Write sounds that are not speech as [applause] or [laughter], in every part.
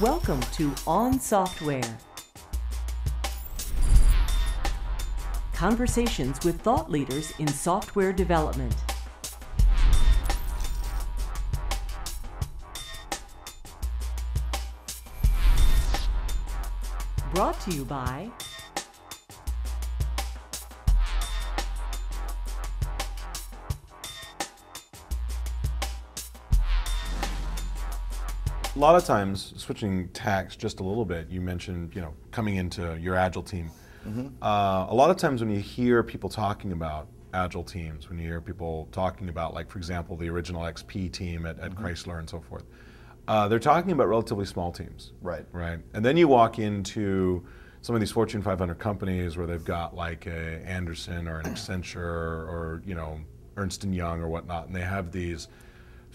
Welcome to On Software. Conversations with thought leaders in software development. Brought to you by lot of times, switching tacks just a little bit, you mentioned, you know, coming into your agile team. Uh, a lot of times when you hear people talking about agile teams, when you hear people talking about, like, for example, the original XP team at, at Chrysler and so forth, uh, they're talking about relatively small teams. Right. Right. And then you walk into some of these Fortune 500 companies where they've got like a Andersen or an [clears throat] Accenture or, you know, Ernst and Young or whatnot, and they have these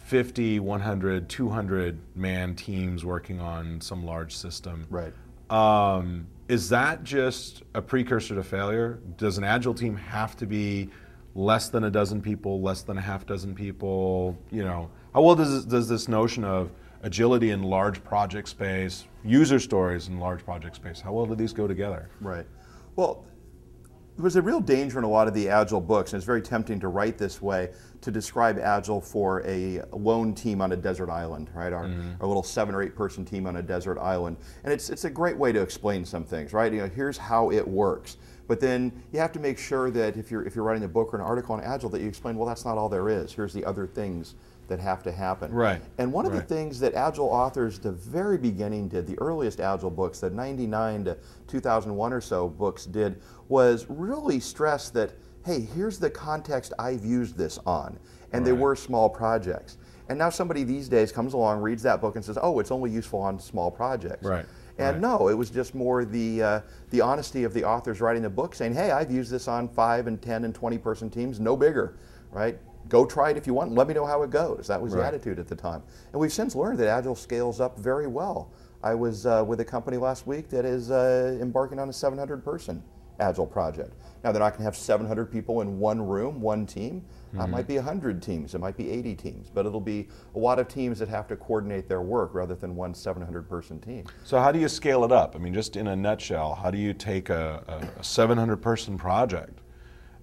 50, 100, 200 man teams working on some large system. Right. Um, is that just a precursor to failure? Does an agile team have to be less than a dozen people, less than a half dozen people? You know, how well does does this notion of agility in large project space, user stories in large project space, how well do these go together? Right. Well, there's a real danger in a lot of the Agile books, and it's very tempting to write this way to describe Agile for a lone team on a desert island, right? Our, our mm-hmm. little seven or eight person team on a desert island. And it's, it's a great way to explain some things, right? You know, here's how it works. But then you have to make sure that if you're, if you're writing a book or an article on Agile, that you explain, well, that's not all there is. Here's the other things that have to happen. Right. And one of Right. the things that Agile authors, the very beginning, did, the earliest Agile books, the 99 to 2001 or so books did, was really stress that, hey, here's the context I've used this on. And they were small projects. And now somebody these days comes along, reads that book, and says, oh, it's only useful on small projects. Right. And Right. no, it was just more the uh, the honesty of the authors writing the book, saying, "Hey, I've used this on five and ten and twenty person teams, no bigger, right? Go try it if you want. Let me know how it goes." That was the attitude at the time, and we've since learned that Agile scales up very well. I was uh, with a company last week that is uh, embarking on a 700 person Agile project. Now they're not going to have 700 people in one room, one team. Uh, It might be 100 teams, it might be 80 teams, but it'll be a lot of teams that have to coordinate their work rather than one 700 person team. So how do you scale it up? I mean, just in a nutshell, how do you take a, a, a 700 person project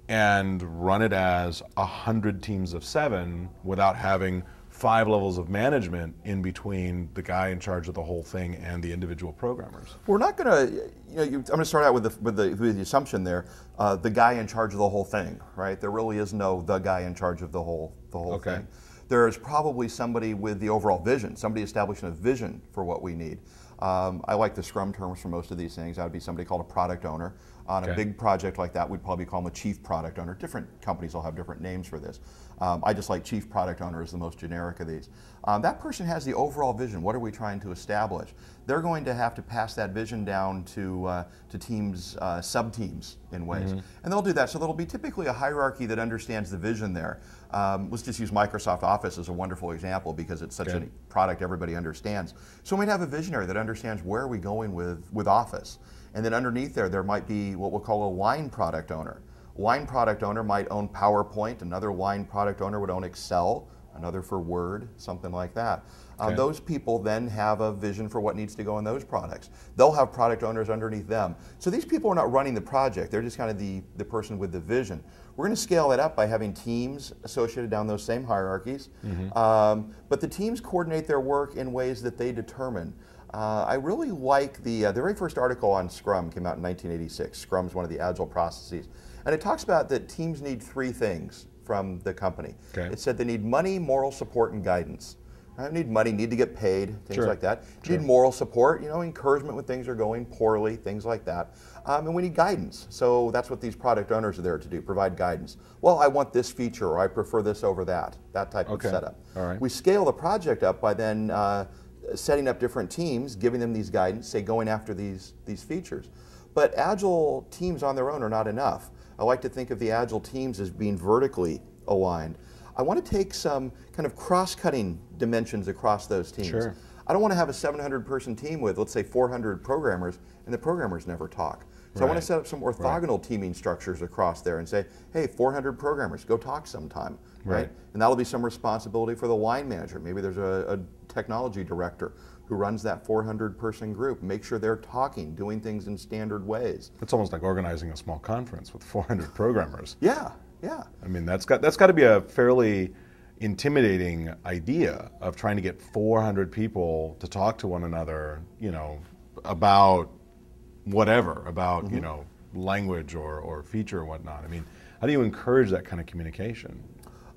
and run it as 100 teams of seven without having five levels of management in between the guy in charge of the whole thing and the individual programmers? We're not going to, you know, you, I'm going to start out with the, with the, with the assumption there, uh, the guy in charge of the whole thing, right? There really is no the guy in charge of the whole, the whole Okay. thing. There is probably somebody with the overall vision, somebody establishing a vision for what we need. Um, I like the Scrum terms for most of these things. That would be somebody called a product owner. On a big project like that, we'd probably call them a chief product owner. Different companies will have different names for this. Um, I just like chief product owner is the most generic of these. Um, that person has the overall vision. What are we trying to establish? They're going to have to pass that vision down to, uh, to teams, uh, sub teams in ways. And they'll do that. So there'll be typically a hierarchy that understands the vision there. Um, let's just use Microsoft Office as a wonderful example because it's such Okay. a product everybody understands. So we might have a visionary that understands where are we going with, with Office. And then underneath there, there might be what we'll call a line product owner. Line product owner might own PowerPoint, another line product owner would own Excel, another for Word, something like that. Um, those people then have a vision for what needs to go in those products. They'll have product owners underneath them. So these people are not running the project, they're just kind of the, the person with the vision. We're going to scale that up by having teams associated down those same hierarchies. Um, but the teams coordinate their work in ways that they determine. Uh, I really like the, uh, the very first article on Scrum came out in 1986. Scrum is one of the agile processes. And it talks about that teams need three things from the company. Okay. It said they need money, moral support, and guidance. Right? Need money, need to get paid, things Sure. like that. Sure. Need moral support, you know, encouragement when things are going poorly, things like that. Um, and we need guidance. So that's what these product owners are there to do, provide guidance. Well, I want this feature, or I prefer this over that, that type Okay. of setup. All right. We scale the project up by then uh, setting up different teams, giving them these guidance, say going after these, these features. But agile teams on their own are not enough. I like to think of the agile teams as being vertically aligned. I want to take some kind of cross-cutting dimensions across those teams. Sure. I don't want to have a 700 person team with, let's say, 400 programmers, and the programmers never talk. So I want to set up some orthogonal teaming structures across there and say, hey, 400 programmers, go talk sometime, right? Right. And that'll be some responsibility for the line manager. Maybe there's a, a technology director who runs that 400 person group. Make sure they're talking, doing things in standard ways. It's almost like organizing a small conference with [laughs] 400 programmers. Yeah, yeah. I mean, that's got that's got to be a fairly intimidating idea of trying to get 400 people to talk to one another, you know, about whatever, about you mm-hmm. know, language or, or feature or whatnot. I mean, how do you encourage that kind of communication?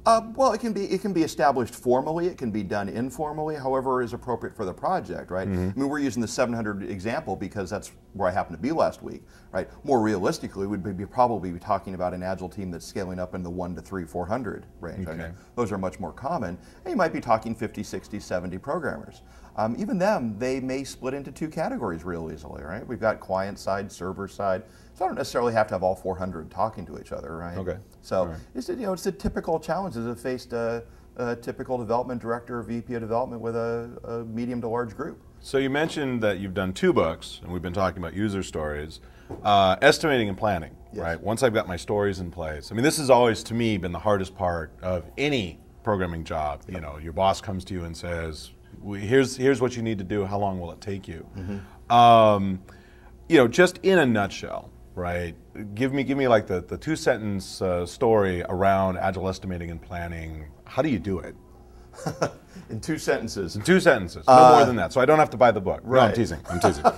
Uh, well, it can be it can be established formally. It can be done informally, however is appropriate for the project, right? I mean, we're using the 700 example because that's where I happened to be last week, right? More realistically, we'd be probably be talking about an agile team that's scaling up in the one to three, 400 range. I mean, Okay. those are much more common. And you might be talking 50, 60, 70 programmers. Um, even them, they may split into two categories real easily, right? We've got client side, server side. So I don't necessarily have to have all 400 talking to each other, right? Okay. So right. it's, you know, it's the typical challenges that faced a, a typical development director or VP of development with a, a medium to large group. So you mentioned that you've done two books, and we've been talking about user stories, uh, estimating and planning. Yes. Right. Once I've got my stories in place, I mean, this has always to me been the hardest part of any programming job. You know, your boss comes to you and says, "We- "Here's here's what you need to do. How long will it take you?" Um, you know, just in a nutshell, right? Give me give me like the, the two sentence uh, story around agile estimating and planning. How do you do it? [laughs] In two sentences, In two sentences, no more than that. So I don't have to buy the book. No, I'm teasing. I'm teasing. [laughs]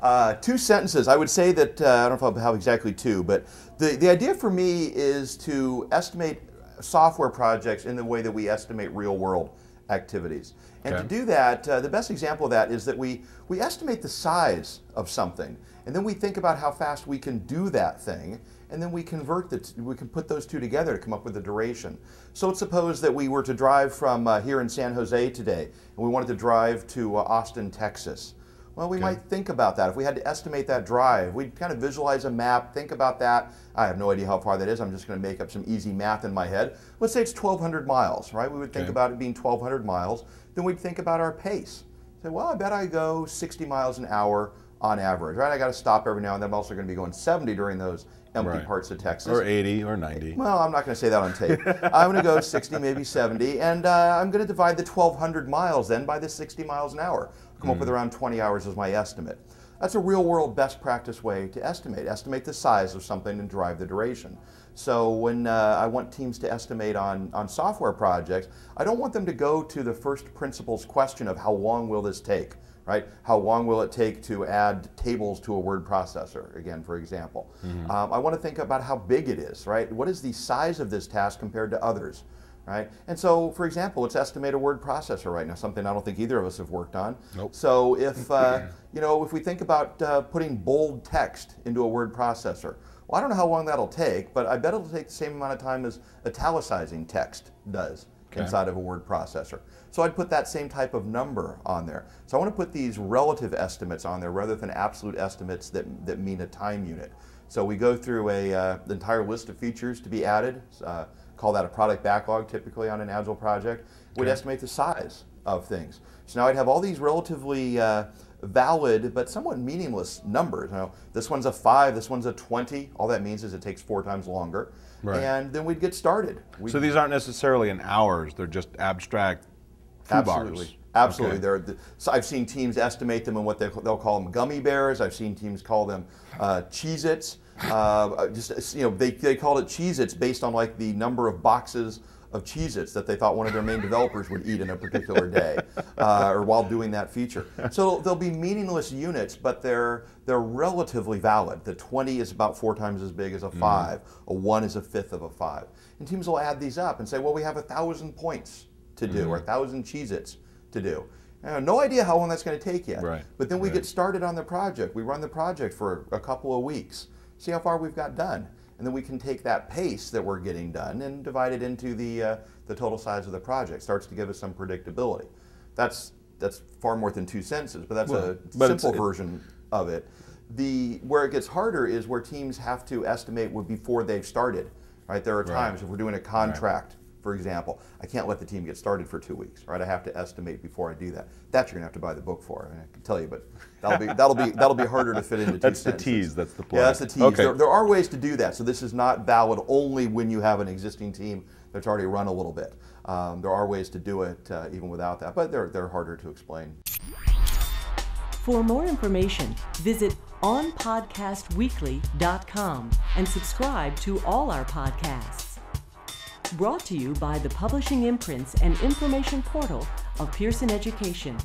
Uh, two sentences. I would say that uh, I don't know if I'll have exactly two, but the, the idea for me is to estimate software projects in the way that we estimate real world activities. And Okay. to do that, uh, the best example of that is that we, we estimate the size of something, and then we think about how fast we can do that thing, and then we convert the t- we can put those two together to come up with the duration. So let's suppose that we were to drive from uh, here in San Jose today, and we wanted to drive to uh, Austin, Texas. Well, we might think about that. If we had to estimate that drive, we'd kind of visualize a map, think about that. I have no idea how far that is. I'm just going to make up some easy math in my head. Let's say it's 1,200 miles, right? We would think Okay. about it being 1,200 miles. Then we'd think about our pace. Say, well, I bet I go 60 miles an hour on average, right? I got to stop every now and then. I'm also going to be going 70 during those empty Right. parts of Texas. or 80 or 90. Well, I'm not going to say that on tape. [laughs] I'm going to go 60, maybe 70, and uh, I'm going to divide the 1,200 miles then by the 60 miles an hour. Come up with around 20 hours as my estimate. That's a real world best practice way to estimate. Estimate the size of something and derive the duration. So when uh, I want teams to estimate on, on software projects, I don't want them to go to the first principles question of how long will this take, right? How long will it take to add tables to a word processor, again, for example. Um, I want to think about how big it is, right? What is the size of this task compared to others? Right, and so, for example, let's estimate a word processor right now. Something I don't think either of us have worked on. Nope. So, if uh, [clears throat] you know, if we think about uh, putting bold text into a word processor, well, I don't know how long that'll take, but I bet it'll take the same amount of time as italicizing text does Okay. inside of a word processor. So I'd put that same type of number on there. So I want to put these relative estimates on there rather than absolute estimates that, that mean a time unit. So we go through a uh, the entire list of features to be added. Uh, call that a product backlog typically on an agile project. We'd estimate the size of things. So now I'd have all these relatively uh, valid but somewhat meaningless numbers. You know, this one's a five, this one's a 20. All that means is it takes four times longer. Right. And then we'd get started. We'd So these aren't necessarily in hours; they're just abstract Absolutely. bars. Absolutely. Okay. They're, so I've seen teams estimate them in what they, they'll call them gummy bears. I've seen teams call them uh, Cheez-Its. Uh, just, you know, they, they called it Cheez-Its based on like the number of boxes of Cheez-Its that they thought one of their main developers would eat in a particular day uh, or while doing that feature. So they'll be meaningless units, but they're, they're relatively valid. The 20 is about four times as big as a 5. A 1 is a fifth of a 5. And teams will add these up and say, well, we have a 1,000 points to do or a 1,000 Cheez-Its to do. Uh, no idea how long that's going to take yet. Right, But then we right. get started on the project. We run the project for a couple of weeks, see how far we've got done. And then we can take that pace that we're getting done and divide it into the, uh, the total size of the project. Starts to give us some predictability. That's, that's far more than two sentences, but that's Well, a but simple it- version of it. The, where it gets harder is where teams have to estimate before they've started. Right? There are times if we're doing a contract, for example, I can't let the team get started for two weeks, right? I have to estimate before I do that. That you're gonna have to buy the book for. I, mean, I can tell you, but that'll be that'll be that'll be harder to fit into. [laughs] that's the tease. That's the point. Yeah, that's the tease. Okay. There, there are ways to do that. So this is not valid only when you have an existing team that's already run a little bit. Um, there are ways to do it uh, even without that, but they're they're harder to explain. For more information, visit onpodcastweekly.com and subscribe to all our podcasts. Brought to you by the publishing imprints and information portal of Pearson Education.